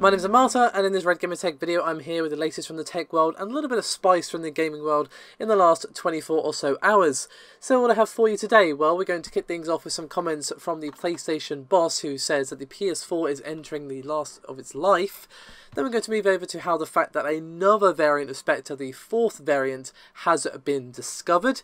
My name is Amata, and in this Red Gaming Tech video, I'm here with the latest from the tech world and a little bit of spice from the gaming world in the last 24 or so hours. So what I have for you today? Well, we're going to kick things off with some comments from the PlayStation boss who says that the PS4 is entering the last of its life. Then we're going to move over to how the fact that another variant of Spectre, the fourth variant, has been discovered.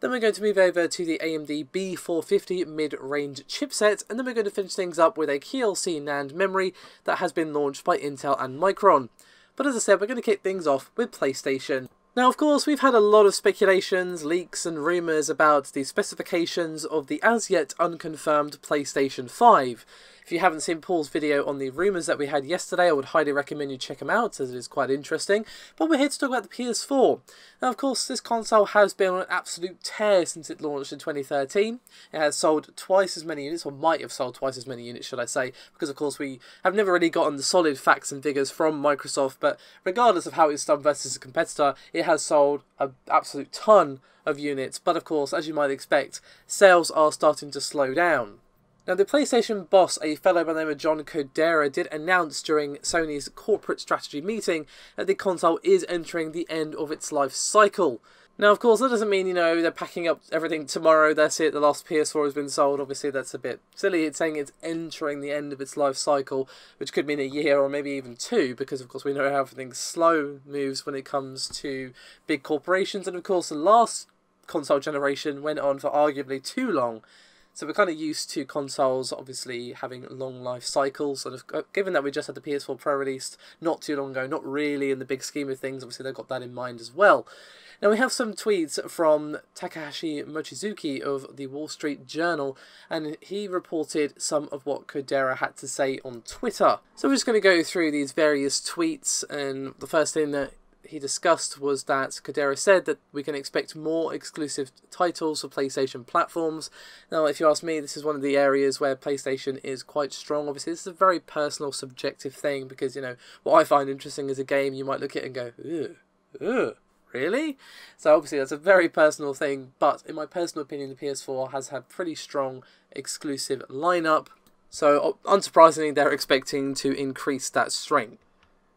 Then we're going to move over to the AMD B450 mid-range chipset, and then we're going to finish things up with a QLC NAND memory that has been launched by Intel and Micron. But as I said, we're going to kick things off with PlayStation. Now, of course, we've had a lot of speculations, leaks, and rumours about the specifications of the as yet unconfirmed PlayStation 5. If you haven't seen Paul's video on the rumours that we had yesterday, I would highly recommend you check them out as it is quite interesting. But we're here to talk about the PS4. Now, of course, this console has been on an absolute tear since it launched in 2013. It has sold twice as many units, or might have sold twice as many units, should I say, because of course we have never really gotten the solid facts and figures from Microsoft, but regardless of how it's done versus a competitor, it has sold an absolute ton of units, but of course, as you might expect, sales are starting to slow down. Now, the PlayStation boss, a fellow by the name of John Kodera, did announce during Sony's corporate strategy meeting that the console is entering the end of its life cycle. Now, of course, that doesn't mean, you know, they're packing up everything tomorrow, that's it, the last PS4 has been sold. Obviously, that's a bit silly. It's saying it's entering the end of its life cycle, which could mean a year or maybe even two, because, of course, we know how everything slow moves when it comes to big corporations. And, of course, the last console generation went on for arguably too long. So we're kind of used to consoles obviously having long life cycles, and uh, given that we just had the PS4 Pro released not too long ago, not really in the big scheme of things, obviously they've got that in mind as well. Now we have some tweets from Takahashi Mochizuki of the Wall Street Journal, and he reported some of what Kodera had to say on Twitter. So we're just going to go through these various tweets, and the first thing that he discussed was that Kodera said that we can expect more exclusive titles for PlayStation platforms. Now, if you ask me, this is one of the areas where PlayStation is quite strong. Obviously, this is a very personal, subjective thing because, you know, what I find interesting as a game, you might look at and go, ugh, really? So, obviously, that's a very personal thing, but in my personal opinion, the PS4 has had pretty strong exclusive lineup. So, unsurprisingly, they're expecting to increase that strength.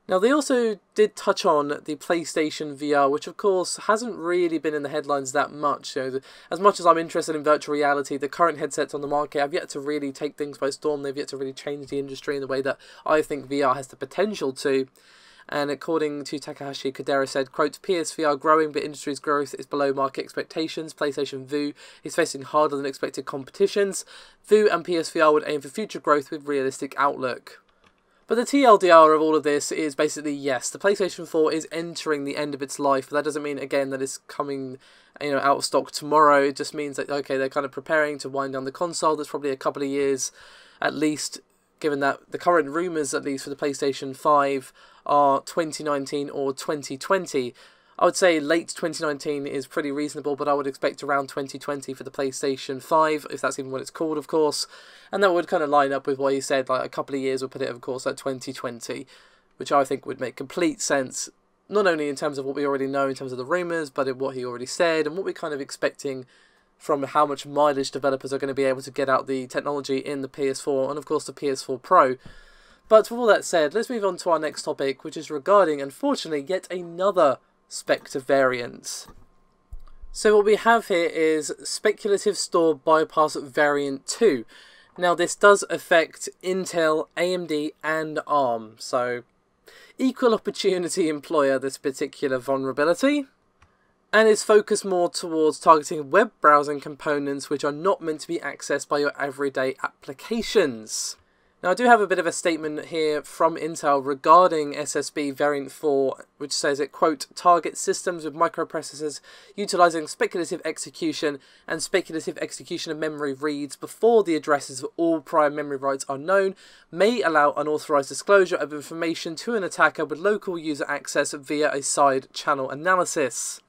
Now, they also did touch on the PlayStation VR, which of course hasn't really been in the headlines that much. The, as much as I'm interested in virtual reality, the current headsets on the market have yet to really take things by storm. They've yet to really change the industry in the way that I think VR has the potential to. And according to Takahashi, Kodera said, quote, PSVR growing, but industry's growth is below market expectations. PlayStation Vue is facing harder than expected competitions. Vue and PSVR would aim for future growth with realistic outlook. But the TLDR of all of this is basically yes, the PlayStation 4 is entering the end of its life. But that doesn't mean again that it's coming, you know, out of stock tomorrow. It just means that okay, they're kind of preparing to wind down the console. There's probably a couple of years, at least, given that the current rumors, at least for the PlayStation 5, are 2019 or 2020. I would say late 2019 is pretty reasonable, but I would expect around 2020 for the PlayStation 5, if that's even what it's called, of course. And that would kind of line up with what he said, like a couple of years would put it, of course, at 2020, which I think would make complete sense, not only in terms of what we already know in terms of the rumours, but in what he already said and what we're kind of expecting from how much mileage developers are going to be able to get out the technology in the PS4 and, of course, the PS4 Pro. But with all that said, let's move on to our next topic, which is regarding, unfortunately, yet another Spectre variants. So what we have here is Speculative Store Bypass Variant 2. Now this does affect Intel, AMD and ARM, so equal opportunity employer this particular vulnerability. And is focused more towards targeting web browsing components which are not meant to be accessed by your everyday applications. Now I do have a bit of a statement here from Intel regarding SSB variant 4 which says it quote targets systems with microprocessors utilizing speculative execution and speculative execution of memory reads before the addresses of all prior memory writes are known may allow unauthorized disclosure of information to an attacker with local user access via a side channel analysis.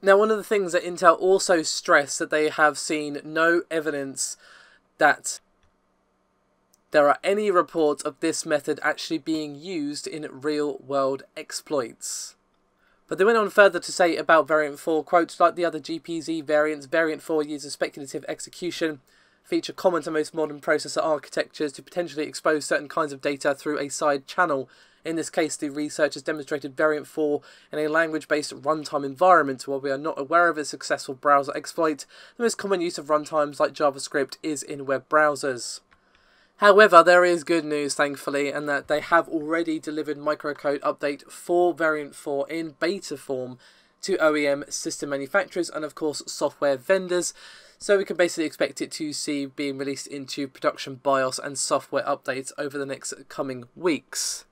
Now one of the things that Intel also stressed that they have seen no evidence that there are any reports of this method actually being used in real world exploits. But they went on further to say about variant 4, quote, like the other GPZ variants, variant 4 uses speculative execution feature common to most modern processor architectures to potentially expose certain kinds of data through a side channel. In this case, the researchers demonstrated Variant 4 in a language-based runtime environment. While we are not aware of a successful browser exploit, the most common use of runtimes like JavaScript is in web browsers. However, there is good news, thankfully, and that they have already delivered microcode update for Variant 4 in beta form to OEM system manufacturers and, of course, software vendors. So we can basically expect it to see being released into production BIOS and software updates over the next coming weeks.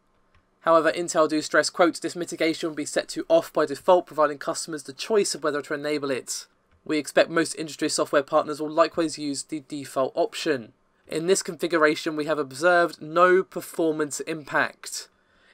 However, Intel do stress, quote, this mitigation will be set to off by default, providing customers the choice of whether to enable it. We expect most industry software partners will likewise use the default option. In this configuration, we have observed no performance impact.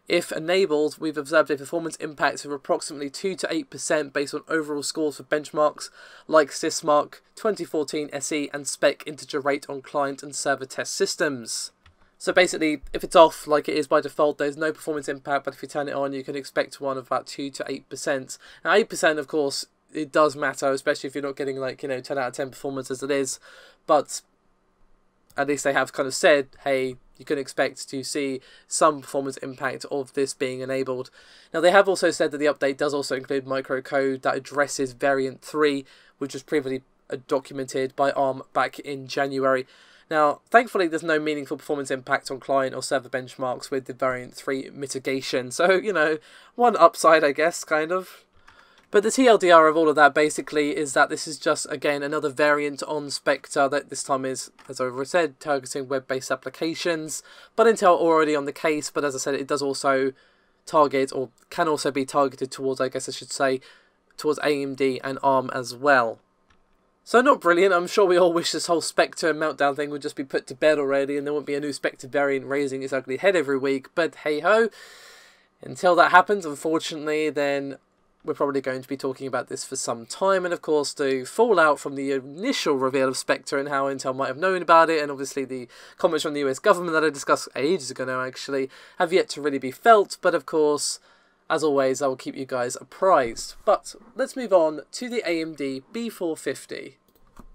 If enabled, we've observed a performance impact of approximately 2 to 8% based on overall scores for benchmarks like Sysmark, 2014 SE, and Spec integer rate on client and server test systems. So basically, if it's off like it is by default, there's no performance impact, but if you turn it on, you can expect one of about 2 to 8%. Now, 8%, of course, it does matter, especially if you're not getting like, you know, 10 out of 10 performance as it is, but at least they have kind of said, hey, you can expect to see some performance impact of this being enabled. Now, they have also said that the update does also include microcode that addresses variant 3, which was previously documented by ARM back in January. Now, thankfully, there's no meaningful performance impact on client or server benchmarks with the Variant 3 mitigation. So, you know, one upside, I guess, kind of. But the TLDR of all of that basically is that this is just, again, another variant on Spectre that this time is, as I've already said, targeting web-based applications. But Intel already on the case, but as I said, it does also target, or can also be targeted towards, I guess I should say, towards AMD and ARM as well. So not brilliant. I'm sure we all wish this whole Spectre meltdown thing would just be put to bed already and there wouldn't be a new Spectre variant raising its ugly head every week. But hey ho, until that happens, unfortunately, then we're probably going to be talking about this for some time. And of course, the fallout from the initial reveal of Spectre and how Intel might have known about it, and obviously the comments from the US government that I discussed ages ago now actually, have yet to really be felt. But of course, as always, I will keep you guys apprised. But let's move on to the AMD B450.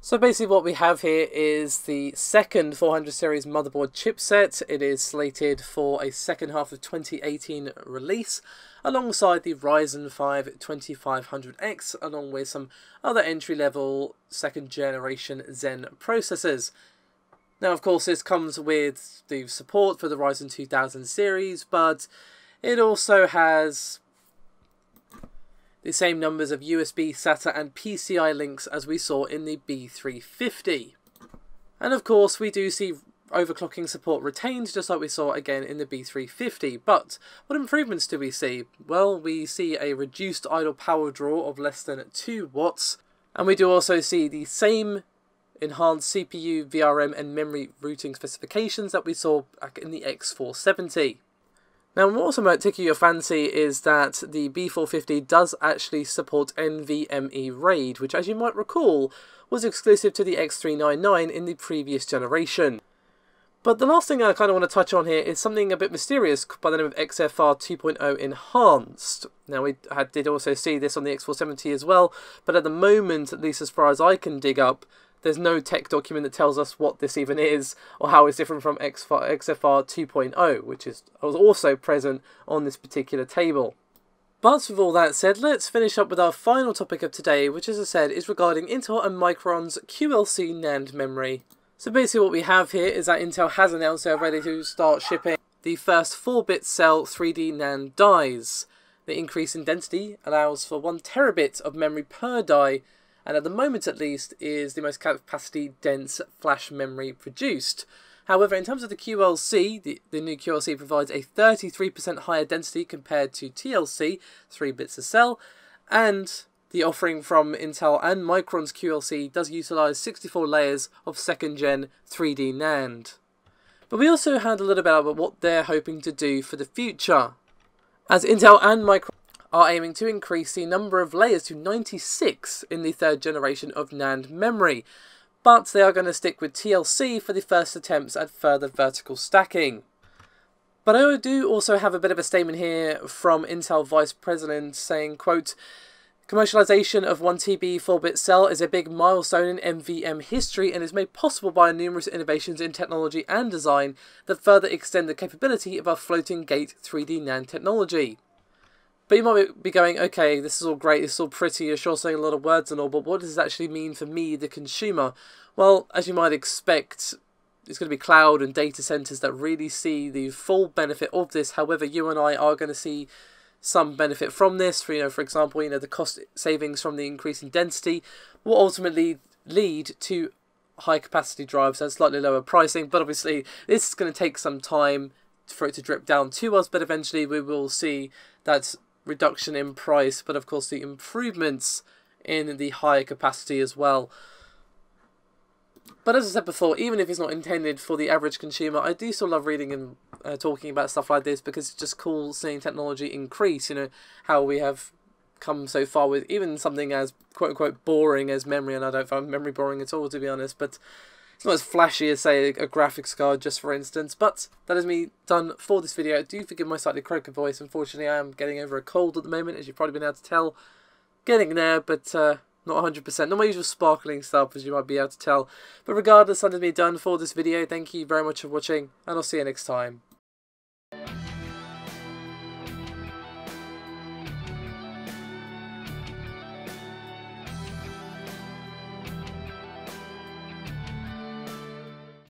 So basically what we have here is the second 400 series motherboard chipset. It is slated for a second half of 2018 release alongside the Ryzen 5 2500X along with some other entry level second generation Zen processors. Now of course this comes with the support for the Ryzen 2000 series but it also has the same numbers of USB, SATA and PCI links as we saw in the B350. And of course we do see overclocking support retained just like we saw again in the B350. But what improvements do we see? Well, we see a reduced idle power draw of less than 2 watts and we do also see the same enhanced CPU, VRM and memory routing specifications that we saw back in the X470. Now, what also might tickle your fancy is that the B450 does actually support NVMe RAID, which, as you might recall, was exclusive to the X399 in the previous generation. But the last thing I kind of want to touch on here is something a bit mysterious by the name of XFR 2.0 Enhanced. Now, we had, did also see this on the X470 as well, but at the moment, at least as far as I can dig up, there's no tech document that tells us what this even is or how it's different from XFR, 2.0, which is was also present on this particular table. But with all that said, let's finish up with our final topic of today, which as I said is regarding Intel and Micron's QLC NAND memory. So basically what we have here is that Intel has announced they're ready to start shipping the first 4-bit cell 3D NAND dies. The increase in density allows for 1 terabit of memory per die and at the moment at least is the most capacity dense flash memory produced. However, in terms of the QLC, the, the new QLC provides a 33% higher density compared to TLC, 3 bits a cell, and the offering from Intel and Micron's QLC does utilize 64 layers of second gen 3D NAND. But we also heard a little bit about what they're hoping to do for the future. As Intel and Micron are aiming to increase the number of layers to 96 in the third generation of NAND memory, but they are going to stick with TLC for the first attempts at further vertical stacking. But I do also have a bit of a statement here from Intel Vice President saying, quote, Commercialization of 1TB 4-bit cell is a big milestone in NVM history and is made possible by numerous innovations in technology and design that further extend the capability of our floating gate 3D NAND technology. But you might be going, okay, this is all great, this is all pretty, you're sure saying a lot of words and all, but what does this actually mean for me, the consumer? Well, as you might expect, it's going to be cloud and data centers that really see the full benefit of this. However, you and I are going to see some benefit from this. For you know, for example, you know the cost savings from the increase in density will ultimately lead to high capacity drives and slightly lower pricing. But obviously, this is going to take some time for it to drip down to us. But eventually, we will see that reduction in price, but of course the improvements in the higher capacity as well. But as I said before, even if it's not intended for the average consumer, I do still love reading and uh, talking about stuff like this because it's just cool seeing technology increase. You know, how we have come so far with even something as quote unquote boring as memory, and I don't find memory boring at all, to be honest, but it's not as flashy as, say, a, graphics card, just for instance. But that is me done for this video. Do forgive my slightly croaky voice. Unfortunately, I am getting over a cold at the moment, as you've probably been able to tell. Getting there, but uh, not 100%. Not my usual sparkling stuff, as you might be able to tell. But regardless, that is me done for this video. Thank you very much for watching, and I'll see you next time.